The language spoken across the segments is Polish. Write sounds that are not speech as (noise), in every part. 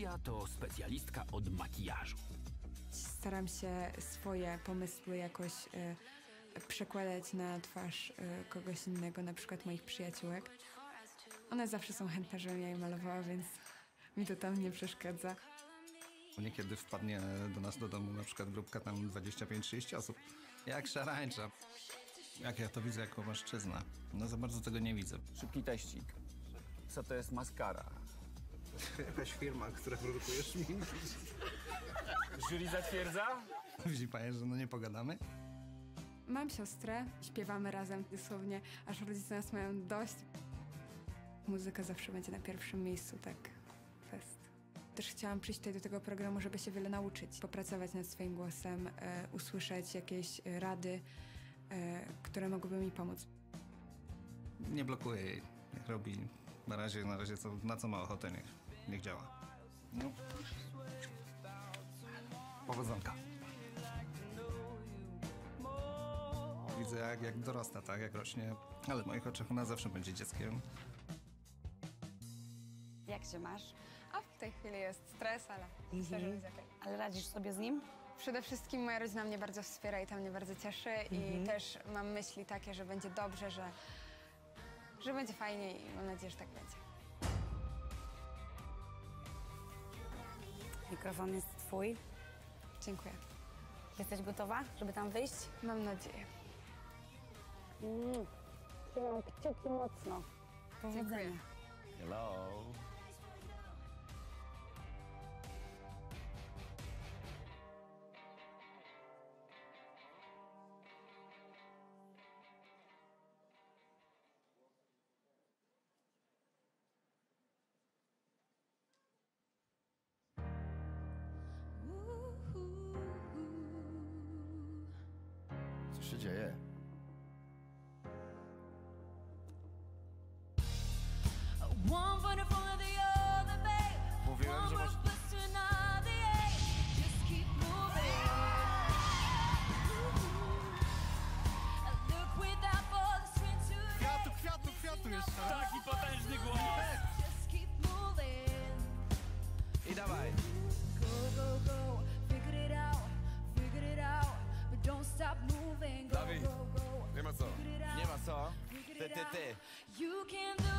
Julia to specjalistka od makijażu. Staram się swoje pomysły jakoś e, przekładać na twarz e, kogoś innego, na przykład moich przyjaciółek. One zawsze są chętne, żebym ja je malowała, więc mi to tam nie przeszkadza. Niekiedy wpadnie do nas do domu na przykład grupka tam 25-30 osób. Jak szarańcza. Jak ja to widzę jako mężczyzna? No za bardzo tego nie widzę. Szybki teścik. Co to jest maskara? Jakaś firma, która produkuje szminki. Jury zatwierdza? Widzi pani, że no nie pogadamy? Mam siostrę, śpiewamy razem dosłownie, aż rodzice nas mają dość. Muzyka zawsze będzie na pierwszym miejscu, tak fest. Też chciałam przyjść tutaj do tego programu, żeby się wiele nauczyć, popracować nad swoim głosem, e, usłyszeć jakieś e, rady, e, które mogłyby mi pomóc. Nie blokuję jej. Robi na razie, na razie co, na co ma ochotę, niech, niech działa. No. Powodzonka. Widzę jak, jak dorasta, tak, jak rośnie, ale w moich oczach ona zawsze będzie dzieckiem. Jak się masz? A w tej chwili jest stres, ale myślę, że będzie okej. Ale radzisz sobie z nim? Przede wszystkim moja rodzina mnie bardzo wspiera i to mnie bardzo cieszy i też mam myśli takie, że będzie dobrze, że, że będzie fajnie i mam nadzieję, że tak będzie. Mikrofon jest twój. Dziękuję. Jesteś gotowa, żeby tam wyjść? Mam nadzieję. Mm. Trzymam kciuki mocno. Powodzenia. Hello. Co się You can do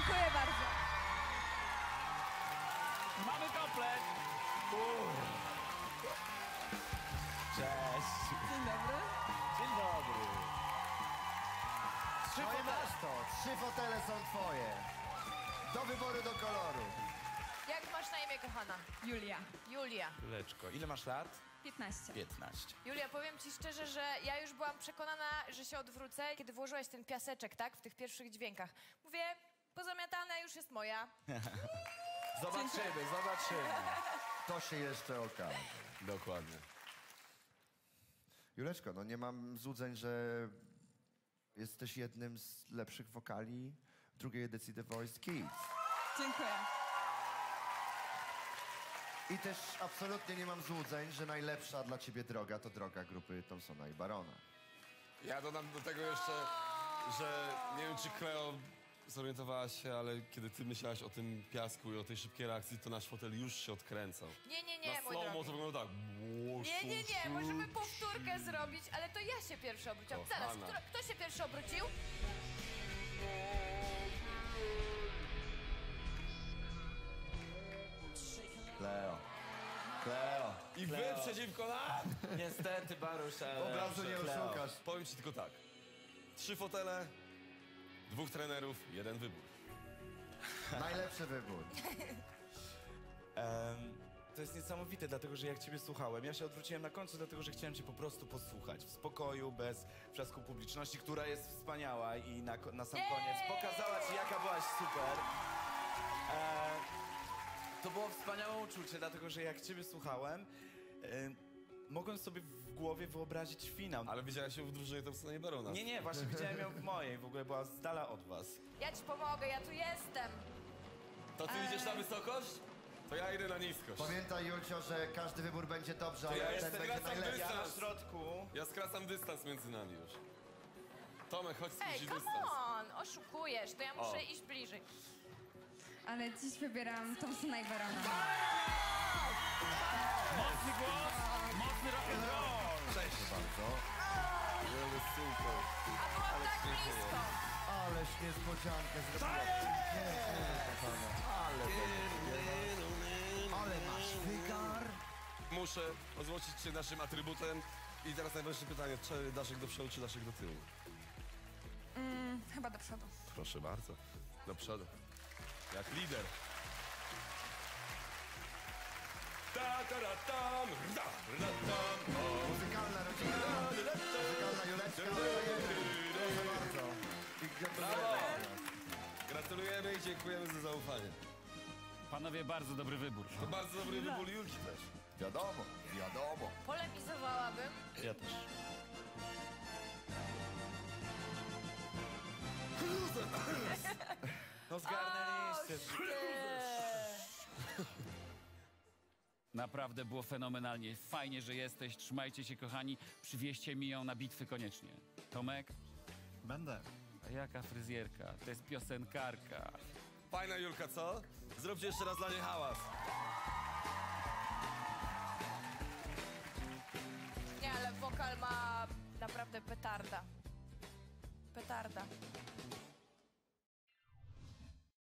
Dziękuję bardzo. Mamy komplet. Cześć. Dzień dobry. Dzień dobry. Trzy masz to. Trzy fotele są twoje. Do wyboru do koloru. Jak masz na imię, kochana? Julia, Julia. Leczko. Ile masz lat? 15. 15. Julia, powiem ci szczerze, że ja już byłam przekonana, że się odwrócę, kiedy włożyłaś ten piaseczek, tak? W tych pierwszych dźwiękach. Mówię, pozamiatana już jest moja. (laughs) Zobaczymy, zobaczymy. To się jeszcze okaże. Dokładnie. Juleczko, no nie mam złudzeń, że jesteś jednym z lepszych wokali drugiej edycji The Voice Kids. Dziękuję. I też absolutnie nie mam złudzeń, że najlepsza dla ciebie droga to droga grupy Thompsona i Barona. Ja dodam do tego jeszcze, że nie wiem, czy Cleo zorientowała się, ale kiedy ty myślałaś o tym piasku i o tej szybkiej reakcji, to nasz fotel już się odkręcał. Nie, nie, nie, Na mój drogi. to wygląda tak. Nie, nie, nie, możemy powtórkę zrobić, ale to ja się pierwszy obróciłam. Zaraz, Kochana. kto, kto się pierwszy obrócił? Cleo. Cleo. I wy przeciwko nam! Niestety, Barusz, ale... Obrazu nie oszukasz. Powiem ci tylko tak. Trzy fotele, dwóch trenerów, jeden wybór. Najlepszy wybór. Em, to jest niesamowite, dlatego że jak ciebie słuchałem, ja się odwróciłem na końcu, dlatego że chciałem cię po prostu posłuchać. W spokoju, bez wrzasku publiczności, która jest wspaniała i na, ko- na sam koniec pokazała ci, jaka byłaś super. E, to było wspaniałe uczucie, dlatego że jak ciebie słuchałem, mogłem sobie w głowie wyobrazić finał. Ale widziałeś ją w drużynie Thompsona Barona. Nie, nie, właśnie widziałem ją w mojej, w ogóle była z dala od was. Ja ci pomogę, ja tu jestem. To ty idziesz na wysokość? To ja idę na niskość. Pamiętaj, Julcio, że każdy wybór będzie dobrze, To ja ale ten jestem będzie najlepszy. Ja na środku. Ja skracam dystans między nami już. Tomek, chodź Ej, skrócić come dystans. on, oszukujesz, to ja muszę O. iść bliżej. Ale dziś wybieram Thompsona i Barona. Mocny głos, mocny rock'n'roll. Cześć. Bardzo. Wiele super. A byłam tak blisko. Ależ niespodziankę zrobiłem. Ale Ale masz wygar. Muszę ozłocić się naszym atrybutem. I teraz najważniejsze pytanie, czy Daszek do przodu, czy Daszek do tyłu? Mm, chyba do przodu. Proszę bardzo. Do przodu. Jak lider. Ta, ta, ra, tam, rda, rda, tam, o. Muzykalna rodzina. Muzykalna Juleczka. Proszę bardzo. I gratulujemy. Gratulujemy i dziękujemy za zaufanie. Panowie, bardzo dobry wybór. To bardzo dobry wybór Julki też. Wiadomo, wiadomo. Polemizowałabym. Ja też. No zgarnęliście. Naprawdę było fenomenalnie. Fajnie, że jesteś. Trzymajcie się, kochani. Przywieźcie mi ją na bitwy koniecznie. Tomek? Będę. A jaka fryzjerka? To jest piosenkarka. Fajna Julka, co? Zróbcie jeszcze raz dla niej hałas. Nie, ale wokal ma naprawdę petarda. Petarda.